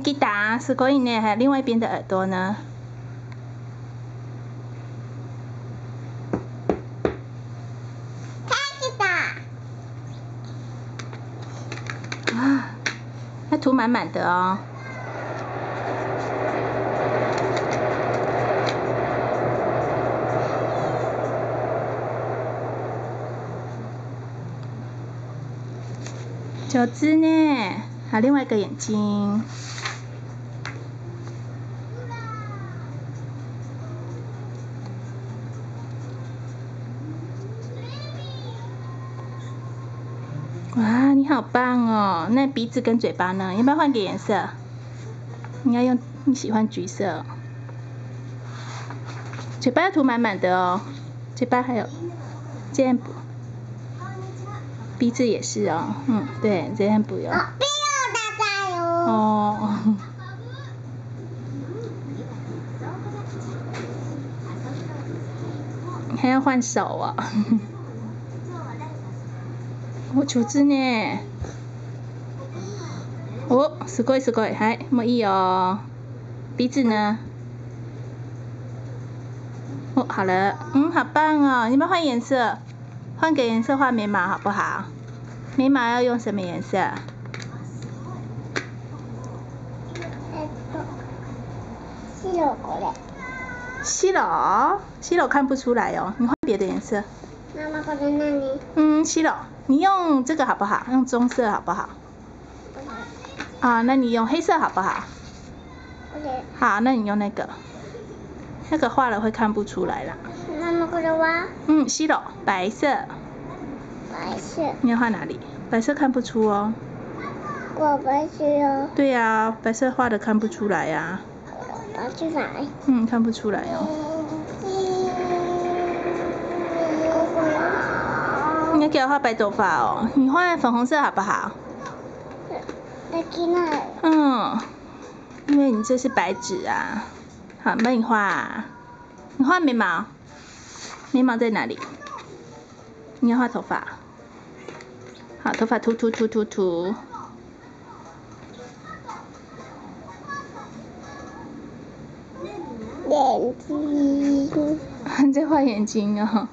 你给打，是可以呢，还有另外一边的耳朵呢。他给打。啊，它涂满满的哦。九只呢，还有另外一个眼睛。哇，你好棒哦！那鼻子跟嘴巴呢？要不要换个颜色？你要用你喜欢橘色。嘴巴要涂满满的哦，嘴巴还有这样补，鼻子也是哦，嗯，对，这样补哟。哦，大家哟。哦。还要换手啊。我九只呢。哦，すごいすごい，はい、もういいよ。鼻子呢？哦，好了，嗯，好棒哦！你们换颜色，换个颜色画眉毛好不好？眉毛要用什么颜色？白これ。白？白看不出来哦，你换别的颜色。妈妈これ何？嗯，白， 你用这个好不好？用棕色好不好？啊，那你用黑色好不好？好，那你用那个，那个画了会看不出来啦。妈妈これは？嗯，白，白色。白色。你要画哪里？白色看不出哦。我白色哦。对呀，白色画的看不出来呀。白色哪里？嗯，看不出来哦。 给我画白头发哦，你画粉红色好不好？嗯，因为你这是白纸啊。好，那你画。你画眉毛，眉毛在哪里？你要画头发。好，头发涂涂涂涂涂。眼睛。在画眼睛哦。